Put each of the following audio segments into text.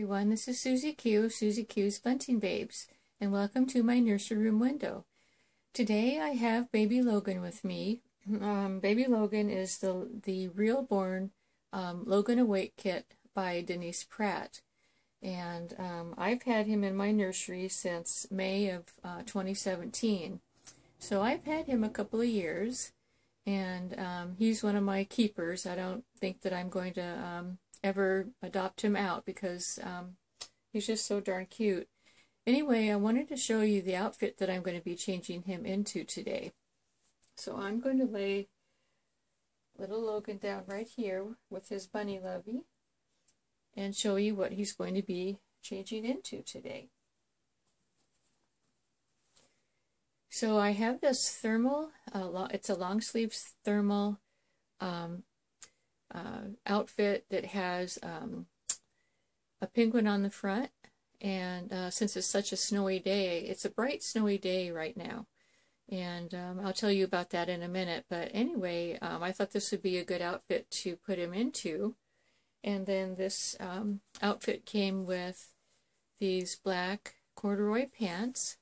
everyone, this is Suzy Q Suzy Q's Bunting Babes, and welcome to my nursery room window. Today I have baby Logan with me. Um, baby Logan is the, the Realborn um, Logan Awake kit by Denise Pratt. And um, I've had him in my nursery since May of uh, 2017. So I've had him a couple of years, and um, he's one of my keepers. I don't think that I'm going to um, ever adopt him out because um, he's just so darn cute. Anyway, I wanted to show you the outfit that I'm going to be changing him into today. So I'm going to lay little Logan down right here with his bunny lovey and show you what he's going to be changing into today. So I have this thermal, uh, it's a long sleeves thermal um, uh, outfit that has um, a penguin on the front. And uh, since it's such a snowy day, it's a bright snowy day right now. And um, I'll tell you about that in a minute. But anyway, um, I thought this would be a good outfit to put him into. And then this um, outfit came with these black corduroy pants,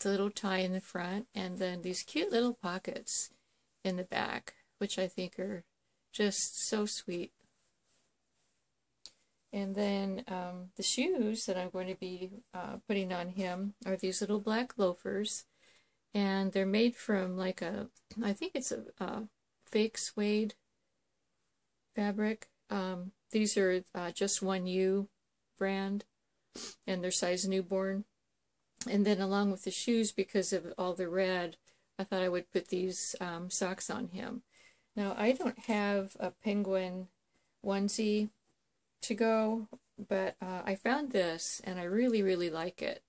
the little tie in the front, and then these cute little pockets in the back, which I think are just so sweet. And then um, the shoes that I'm going to be uh, putting on him are these little black loafers. And they're made from like a, I think it's a, a fake suede fabric. Um, these are uh, Just One You brand and they're size newborn. And then along with the shoes, because of all the red, I thought I would put these um, socks on him. Now, I don't have a penguin onesie to go, but uh, I found this, and I really, really like it.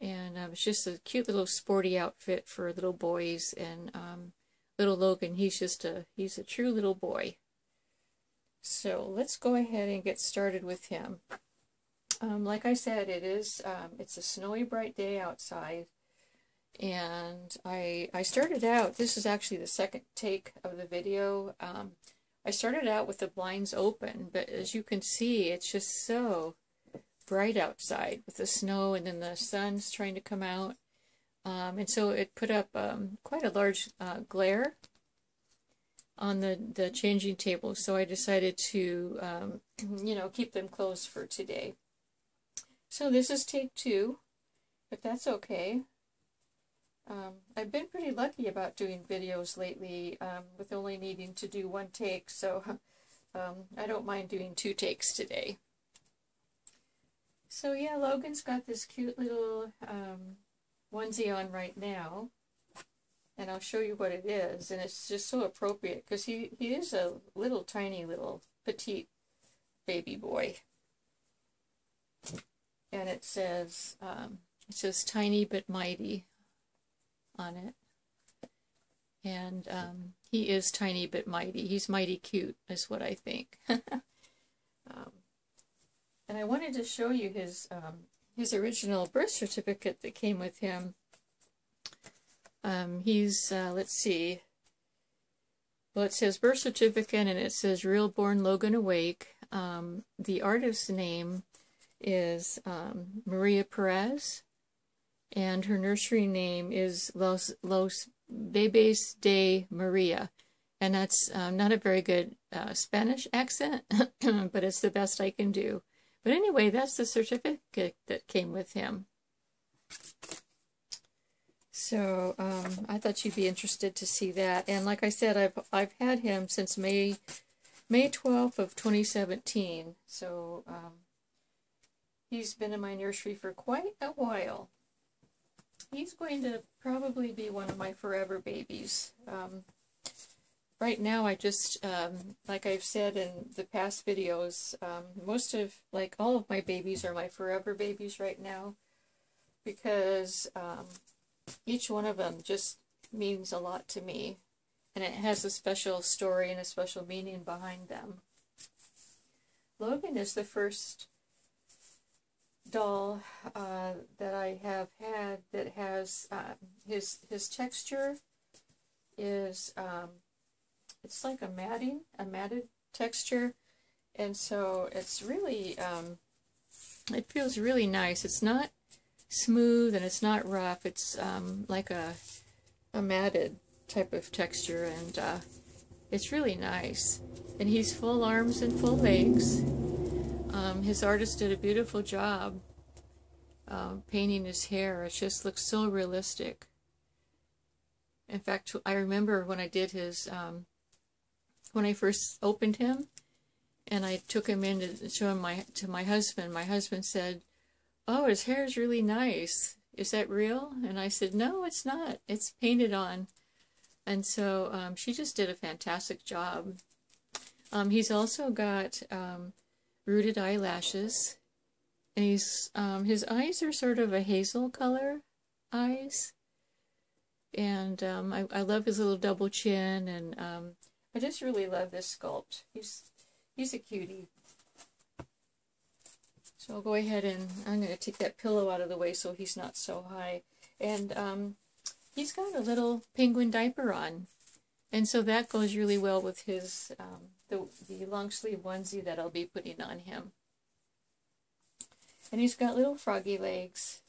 And um, it's just a cute little sporty outfit for little boys, and um, little Logan, he's just a, he's a true little boy. So let's go ahead and get started with him. Um, like I said, it is, um, it's a snowy, bright day outside and I I started out this is actually the second take of the video um, I started out with the blinds open but as you can see it's just so bright outside with the snow and then the sun's trying to come out. Um, and so it put up um, quite a large uh, glare on the the changing table. So I decided to um, you know keep them closed for today. So this is take two but that's okay um, I've been pretty lucky about doing videos lately um, with only needing to do one take, so um, I don't mind doing two takes today. So yeah, Logan's got this cute little um, onesie on right now, and I'll show you what it is, and it's just so appropriate because he, he is a little tiny little petite baby boy. And it says, um, it says tiny but mighty on it. And um, he is tiny but mighty. He's mighty cute, is what I think. um, and I wanted to show you his um, his original birth certificate that came with him. Um, he's, uh, let's see, well, it says birth certificate and it says Realborn Logan Awake. Um, the artist's name is um, Maria Perez and her nursery name is Los, Los Bebes de Maria. And that's um, not a very good uh, Spanish accent, but it's the best I can do. But anyway, that's the certificate that came with him. So um, I thought you'd be interested to see that. And like I said, I've I've had him since May May 12th of 2017. So um, he's been in my nursery for quite a while he's going to probably be one of my forever babies. Um, right now, I just, um, like I've said in the past videos, um, most of, like all of my babies are my forever babies right now because um, each one of them just means a lot to me and it has a special story and a special meaning behind them. Logan is the first doll uh, that I have had that has uh, his his texture is um, it's like a matting, a matted texture, And so it's really, um, it feels really nice. It's not smooth and it's not rough. It's um, like a, a matted type of texture and uh, it's really nice. And he's full arms and full legs. Um, his artist did a beautiful job uh, painting his hair. It just looks so realistic. In fact, I remember when I did his, um, when I first opened him, and I took him in to show him my to my husband. My husband said, "Oh, his hair is really nice. Is that real?" And I said, "No, it's not. It's painted on." And so um, she just did a fantastic job. Um, he's also got um, rooted eyelashes, and he's um, his eyes are sort of a hazel color eyes and um, I, I love his little double chin, and um, I just really love this sculpt. He's he's a cutie. So I'll go ahead and I'm going to take that pillow out of the way so he's not so high. And um, he's got a little penguin diaper on, and so that goes really well with his um, the the long sleeve onesie that I'll be putting on him. And he's got little froggy legs,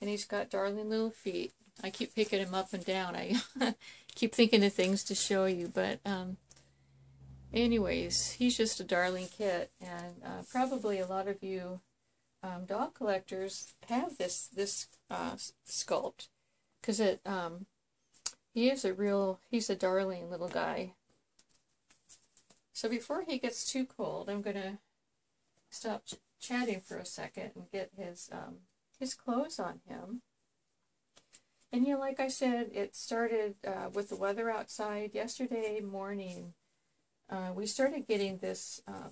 and he's got darling little feet. I keep picking him up and down. I keep thinking of things to show you, but um, anyways, he's just a darling kit, and uh, probably a lot of you um, dog collectors have this this uh, sculpt because it um, he is a real he's a darling little guy. So before he gets too cold, I'm gonna stop ch chatting for a second and get his um, his clothes on him. And yeah, like I said, it started uh, with the weather outside. Yesterday morning, uh, we started getting this, um,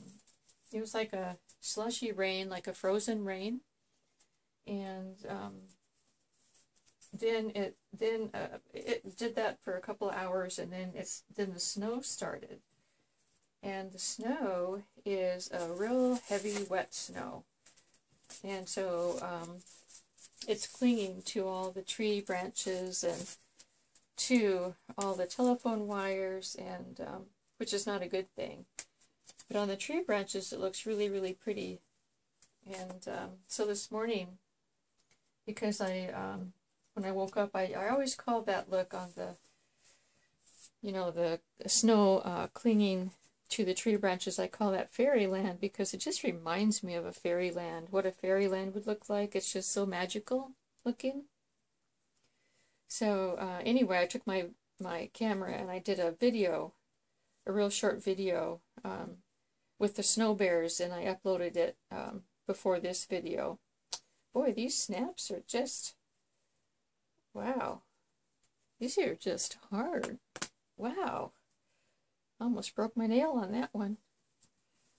it was like a slushy rain, like a frozen rain. And um, then it then uh, it did that for a couple hours, and then it's then the snow started. And the snow is a real heavy, wet snow. And so um, it's clinging to all the tree branches and to all the telephone wires, and um, which is not a good thing. But on the tree branches, it looks really, really pretty. And um, so this morning, because I, um, when I woke up, I, I always call that look on the, you know, the, snow uh, clinging to the tree branches, I call that fairyland because it just reminds me of a fairyland, what a fairyland would look like. It's just so magical looking. So uh, anyway, I took my, my camera and I did a video, a real short video um, with the snow bears and I uploaded it um, before this video. Boy, these snaps are just, wow. These are just hard. Wow almost broke my nail on that one.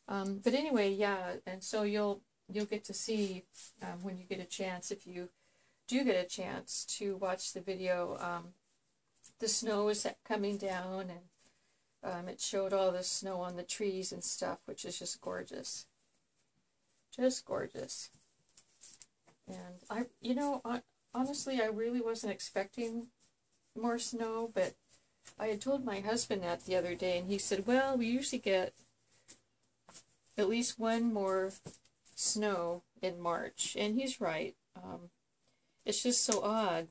Um, but anyway, yeah, and so you'll you'll get to see um, when you get a chance, if you do get a chance to watch the video. Um, the snow is coming down, and um, it showed all the snow on the trees and stuff, which is just gorgeous, just gorgeous. And I, you know, I, honestly, I really wasn't expecting more snow, but I had told my husband that the other day, and he said, well, we usually get at least one more snow in March. And he's right. Um, it's just so odd,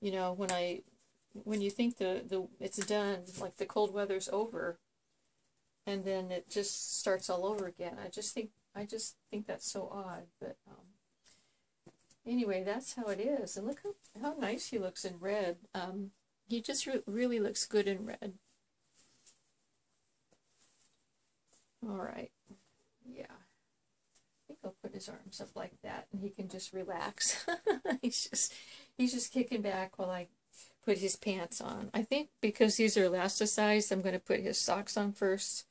you know, when I, when you think the, the it's done, like the cold weather's over, and then it just starts all over again. I just think, I just think that's so odd, but, um, anyway, that's how it is. And look how, how nice he looks in red. Um, he just re really looks good in red. All right. Yeah. I think I'll put his arms up like that and he can just relax. he's just he's just kicking back while I put his pants on. I think because these are elasticized, I'm going to put his socks on first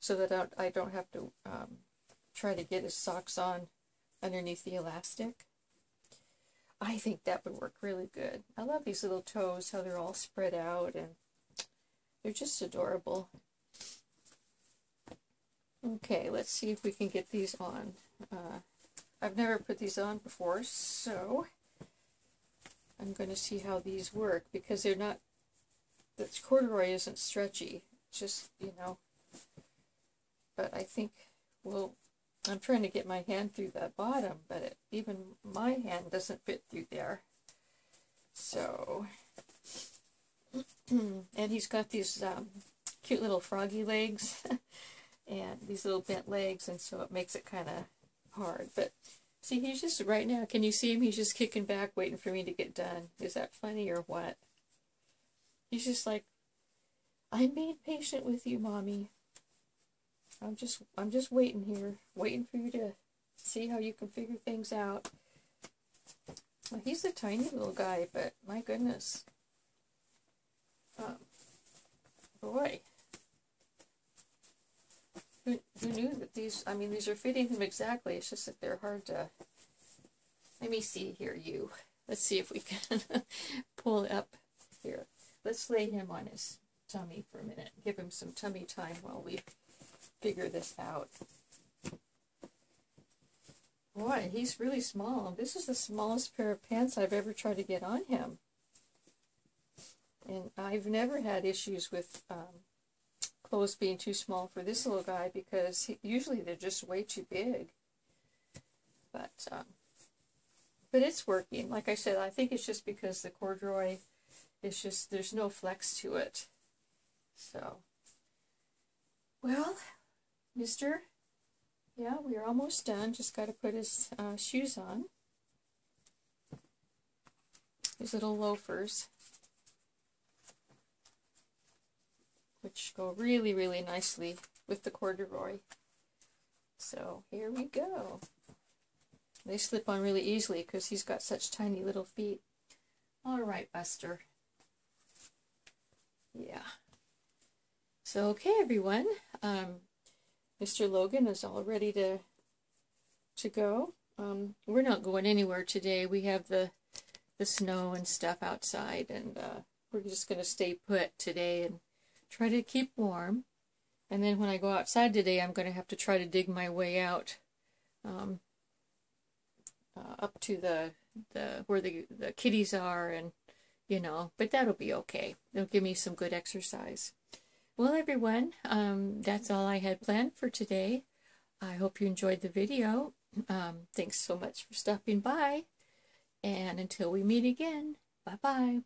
so that I don't have to um, try to get his socks on underneath the elastic. I think that would work really good. I love these little toes, how they're all spread out, and they're just adorable. Okay, let's see if we can get these on. Uh, I've never put these on before, so I'm going to see how these work, because they're not, the corduroy isn't stretchy, just, you know, but I think well, I'm trying to get my hand through the bottom, but it, even my hand doesn't fit through there. So, and he's got these um, cute little froggy legs and these little bent legs, and so it makes it kind of hard. But see, he's just right now. Can you see him? He's just kicking back, waiting for me to get done. Is that funny or what? He's just like, I'm being patient with you, mommy. I'm just I'm just waiting here, waiting for you to see how you can figure things out. Well, he's a tiny little guy, but my goodness. Um, boy. Who, who knew that these, I mean, these are fitting him exactly. It's just that they're hard to, let me see here, you. Let's see if we can pull up here. Let's lay him on his tummy for a minute. Give him some tummy time while we figure this out. Boy, he's really small. This is the smallest pair of pants I've ever tried to get on him. And I've never had issues with um, clothes being too small for this little guy because he, usually they're just way too big. But, um, but it's working. Like I said, I think it's just because the corduroy is just, there's no flex to it. So, well, mister, yeah, we are almost done. Just got to put his uh, shoes on. His little loafers. Which go really, really nicely with the corduroy. So here we go. They slip on really easily because he's got such tiny little feet. All right, Buster. Yeah. So, okay, everyone. Um, Mr. Logan is all ready to to go. Um, we're not going anywhere today. We have the the snow and stuff outside, and uh, we're just going to stay put today and try to keep warm. And then when I go outside today, I'm going to have to try to dig my way out um, uh, up to the the where the the kitties are, and you know. But that'll be okay. It'll give me some good exercise. Well, everyone, um, that's all I had planned for today. I hope you enjoyed the video. Um, thanks so much for stopping by. And until we meet again, bye-bye.